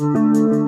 Música